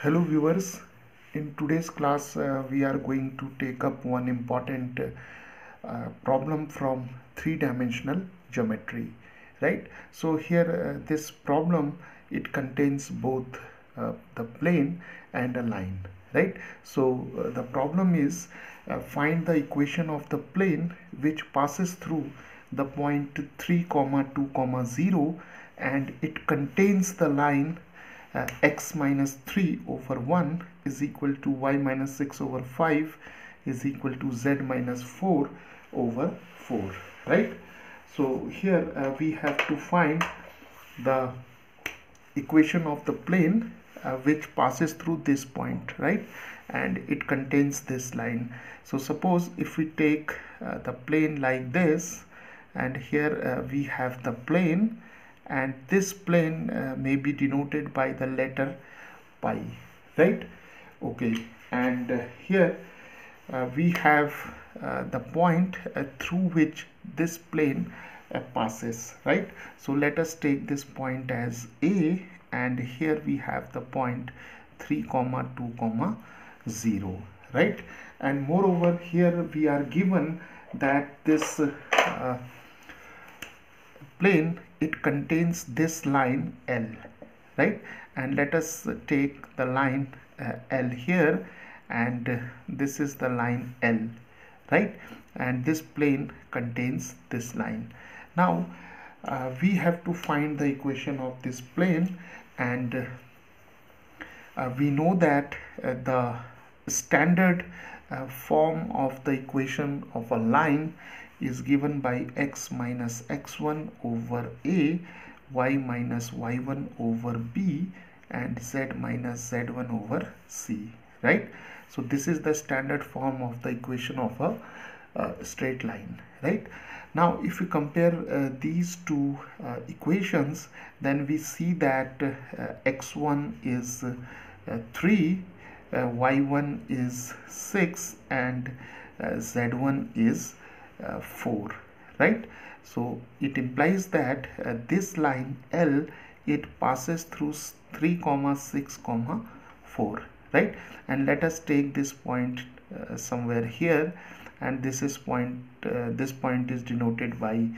Hello viewers, in today's class uh, we are going to take up one important uh, problem from three-dimensional geometry right? So here uh, this problem it contains both uh, the plane and a line right? So uh, the problem is uh, find the equation of the plane which passes through the point 3 comma 2 comma 0 and it contains the line uh, x minus 3 over 1 is equal to y minus 6 over 5 is equal to z minus 4 over 4 right? So here uh, we have to find the equation of the plane uh, which passes through this point right? And it contains this line. So suppose if we take uh, the plane like this and here uh, we have the plane and this plane uh, may be denoted by the letter pi right? Okay and uh, here uh, we have uh, the point uh, through which this plane uh, passes right? So let us take this point as a and here we have the point 3 comma 2 comma 0 right? And moreover here we are given that this plane it contains this line L right? And let us take the line uh, L here and uh, this is the line L right? And this plane contains this line. Now uh, we have to find the equation of this plane and uh, uh, we know that uh, the standard form of the equation of a line is given by x minus x1 over a y minus y1 over b and z minus z1 over c right? So this is the standard form of the equation of a, a straight line right? Now if we compare uh, these two uh, equations then we see that uh, x1 is uh, 3 uh, y1 is 6 and uh, z1 is uh, 4 right? So it implies that uh, this line L it passes through 3 comma 6 comma 4 right? And let us take this point uh, somewhere here. And this is point uh, this point is denoted by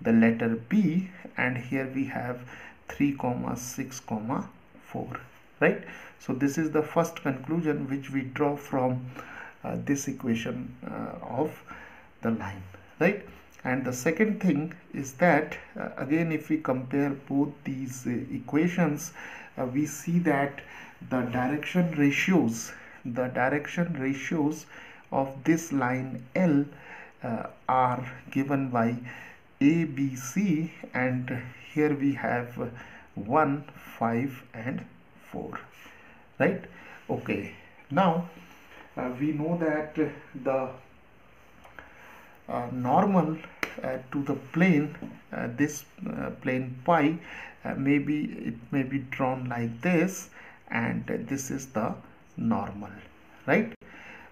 the letter B. And here we have 3 comma 6 comma 4 right? So this is the first conclusion which we draw from uh, this equation uh, of the line right? And the second thing is that uh, again if we compare both these uh, equations uh, we see that the direction ratios the direction ratios of this line L uh, are given by A, B, C and here we have 1, 5 and 4 right? Okay. Now uh, we know that the normal uh, to the plane uh, this uh, plane pi uh, maybe it may be drawn like this and this is the normal right?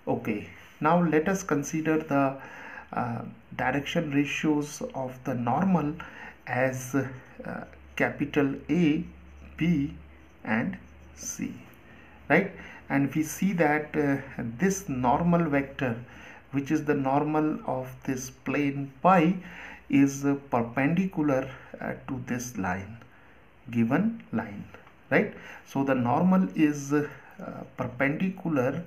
Okay now let us consider the uh, direction ratios of the normal as capital A B and C right? And we see that this normal vector which is the normal of this plane pi is perpendicular uh, to this line given line right? So the normal is uh, perpendicular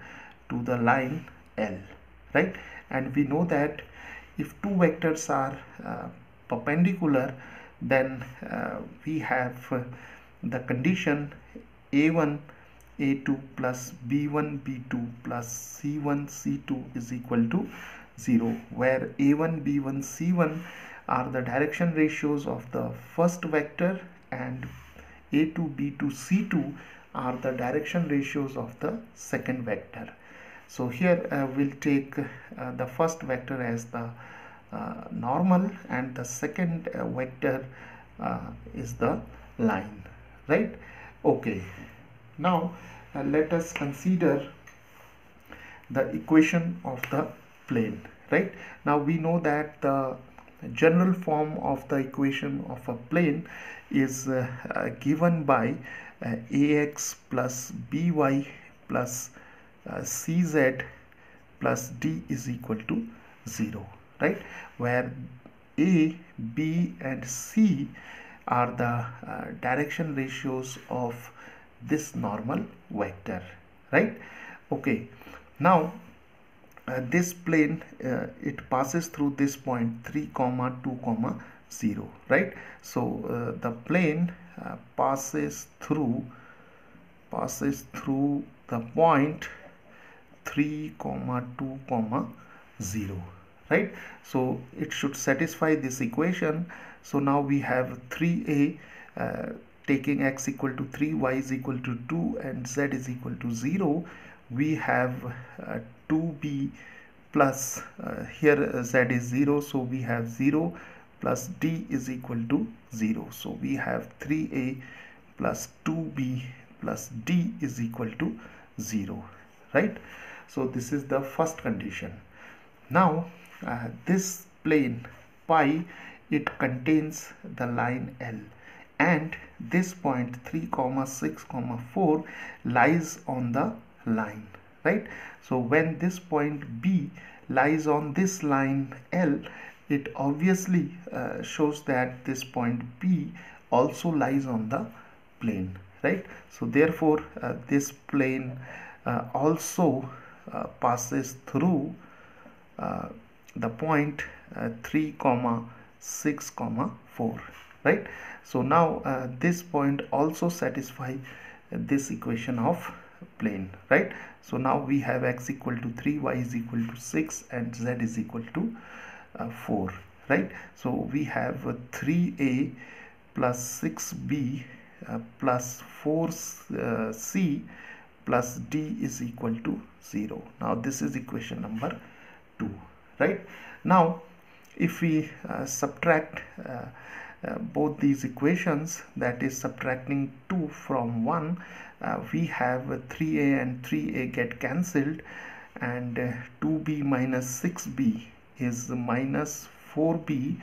to the line L right? And we know that if two vectors are uh, perpendicular then uh, we have uh, the condition a1 a2 plus b1 b2 plus c1 c2 is equal to 0 where a1 b1 c1 are the direction ratios of the first vector and a2 b2 c2 are the direction ratios of the second vector. So here uh, we'll take uh, the first vector as the uh, normal and the second uh, vector uh, is the line right? Okay now uh, let us consider the equation of the plane right? Now we know that the general form of the equation of a plane is uh, uh, given by uh, ax plus by plus uh, cz plus d is equal to 0 right? Where a b and c are the uh, direction ratios of this normal vector right? Okay. Now uh, this plane uh, it passes through this point 3 comma 2 comma 0 right? So uh, the plane uh, passes through passes through the point 3 comma 2 comma 0 right? So it should satisfy this equation. So now we have 3a uh, taking x equal to 3 y is equal to 2 and z is equal to 0 we have uh, 2b plus uh, here uh, z is 0 so we have 0 plus d is equal to 0 so we have 3a plus 2b plus d is equal to 0 right? So this is the first condition. Now uh, this plane pi it contains the line L and this point 3 comma 6 comma 4 lies on the line right? So when this point B lies on this line L it obviously uh, shows that this point B also lies on the plane right? So therefore uh, this plane uh, also uh, passes through uh, the point uh, 3 comma 6 comma 4 right? So now uh, this point also satisfy this equation of plane right? So now we have x equal to 3 y is equal to 6 and z is equal to uh, 4 right? So we have 3a plus 6b uh, plus 4c plus d is equal to 0 now this is equation number 2 right? Now if we uh, subtract uh, both these equations that is subtracting 2 from 1 uh, we have 3a and 3a get cancelled and 2b uh, minus 6b is minus 4b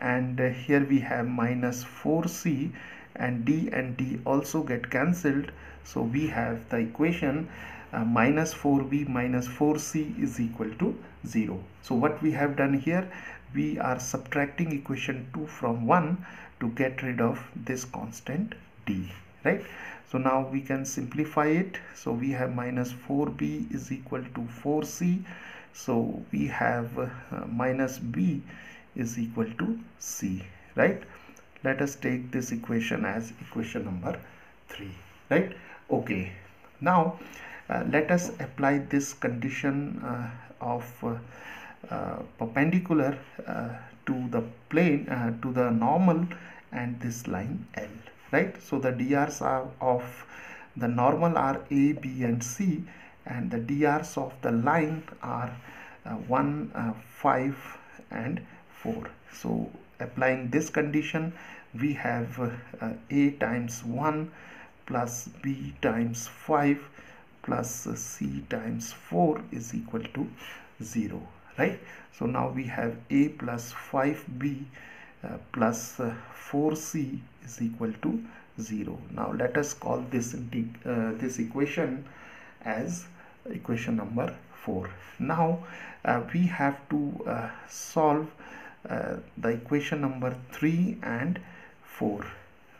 and uh, here we have minus 4c and d and d also get cancelled. So we have the equation uh, minus 4b minus 4c is equal to 0 so what we have done here we are subtracting equation 2 from 1 to get rid of this constant d right? So now we can simplify it. So we have minus 4b is equal to 4c so we have uh, minus b is equal to c right? Let us take this equation as equation number 3 right? Okay. Now let us apply this condition uh, of uh, uh, perpendicular uh, to the plane uh, to the normal and this line L right? So the DRs are of the normal are A B and C and the DRs of the line are 1 5 and 4 so applying this condition we have uh, a times 1 plus b times 5 plus c times 4 is equal to 0 right? So now we have a plus 5b uh, plus, uh, 4c is equal to 0 now let us call this uh, this equation as equation number 4 now uh, we have to uh, solve uh, the equation number 3 and 4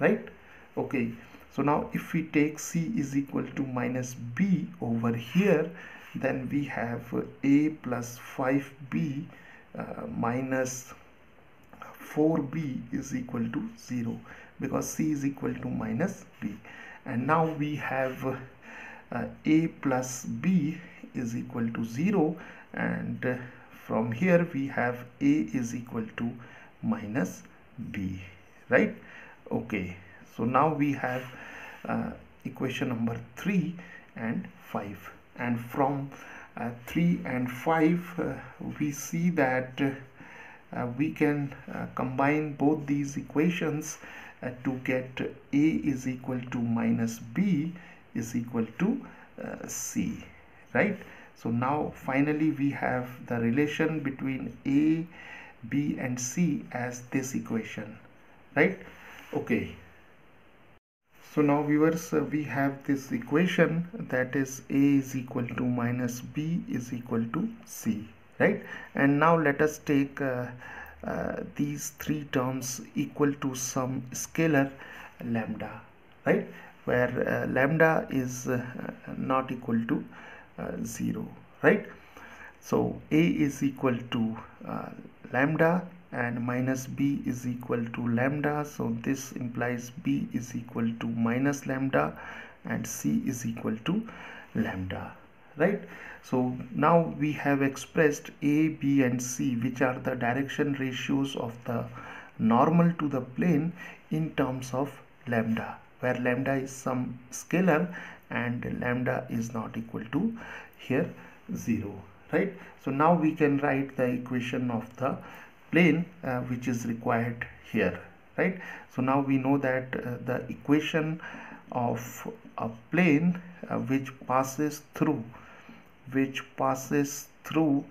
right? Okay so now if we take c is equal to minus b over here then we have a plus 5b uh, minus 4b is equal to 0 because c is equal to minus b. And now we have uh, a plus b is equal to 0 and uh, from here we have a is equal to minus b right? Okay so now we have uh, equation number 3 and 5 and from uh, 3 and 5 uh, we see that uh, we can uh, combine both these equations uh, to get a is equal to minus b is equal to c right? So now finally we have the relation between a b and c as this equation right? Okay so now viewers uh, we have this equation that is a is equal to minus b is equal to c right? And now let us take uh, uh, these three terms equal to some scalar lambda right? Where uh, lambda is uh, not equal to uh, 0 right? So a is equal to lambda and minus b is equal to lambda. So this implies b is equal to minus lambda and c is equal to lambda right? So now we have expressed a b and c which are the direction ratios of the normal to the plane in terms of lambda where lambda is some scalar and lambda is not equal to here 0 right? So now we can write the equation of the plane uh, which is required here right? So now we know that uh, the equation of a plane uh, which passes through which passes through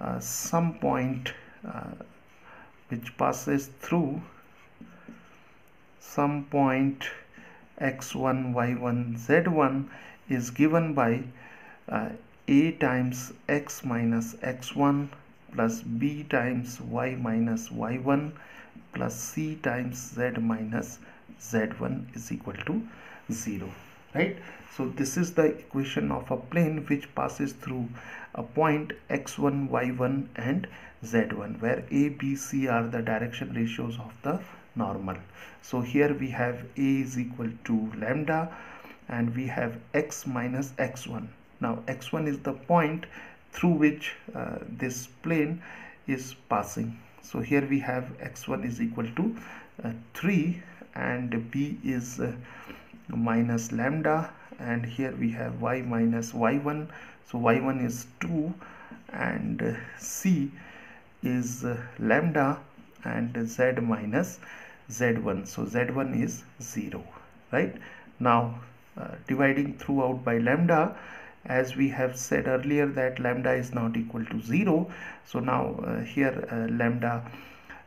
uh, some point uh, which passes through some point x1 y1 z1 is given by uh, a times x minus x1 plus b times y minus y1 plus c times z minus z1 is equal to 0 right? So this is the equation of a plane which passes through a point x1 y1 and z1 where a b c are the direction ratios of the normal. So here we have a is equal to lambda and we have x minus x1 now x1 is the point through which uh, this plane is passing. So here we have x1 is equal to uh, 3 and b is uh, minus lambda. And here we have y minus y1 so y1 is 2 and uh, c is uh, lambda and z minus z1 so z1 is 0 right? Now uh, dividing throughout by lambda as we have said earlier that lambda is not equal to 0 so now uh, here uh, lambda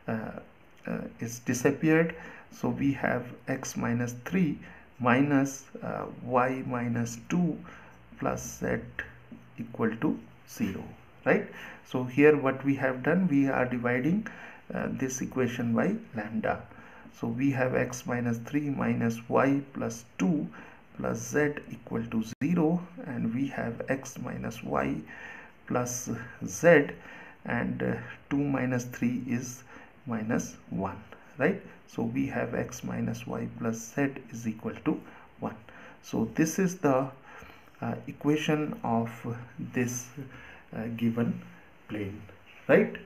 uh, uh, is disappeared. So we have x minus 3 minus uh, y minus 2 plus z equal to 0 right? So here what we have done we are dividing this equation by lambda. So we have x minus 3 minus y plus 2 plus z equal to 0 and we have x minus y plus z and uh, 2 minus 3 is minus 1 right? So we have x minus y plus z is equal to 1 so this is the uh, equation of this uh, given plane right?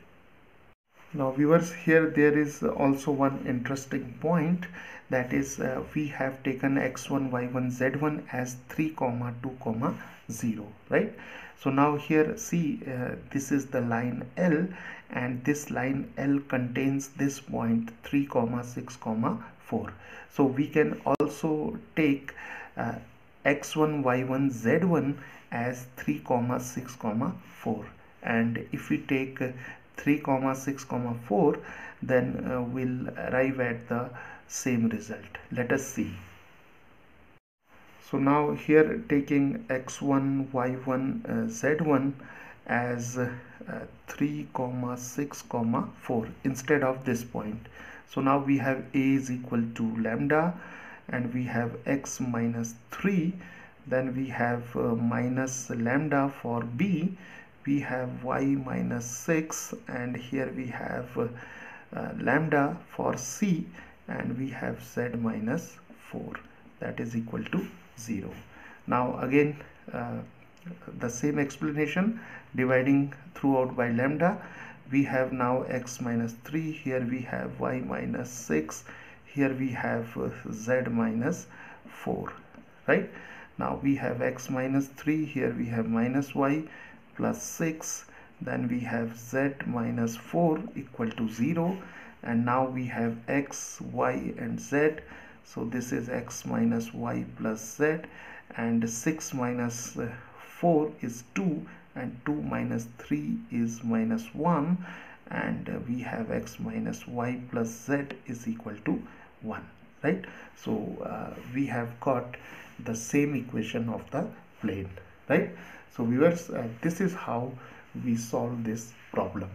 Now viewers here there is also one interesting point that is uh, we have taken x1 y1 z1 as 3 comma 2 comma 0 right? So now here see uh, this is the line L and this line L contains this point 3 comma 6 comma 4 so we can also take uh, x1 y1 z1 as 3 comma 6 comma 4 and if we take 3 comma 6 comma 4 then uh, we'll arrive at the same result. Let us see. So now here taking x1 y1 uh, z1 as uh, 3 comma 6 comma 4 instead of this point. So now we have a is equal to lambda and we have x minus 3 then we have uh, minus lambda for b. We have y minus 6 and here we have uh, uh, lambda for c and we have z minus 4 that is equal to 0 now again uh, the same explanation dividing throughout by lambda. We have now x minus 3 here we have y minus 6 here we have uh, z minus 4 right? Now we have x minus 3 here we have minus y plus 6 then we have z minus 4 equal to 0 and now we have x y and z. So this is x minus y plus z and 6 uh, 4 is 2 and 2 minus 3 is minus 1 and uh, we have x minus y plus z is equal to 1 right? So uh, we have got the same equation of the plane right? So viewers uh, this is how we solve this problem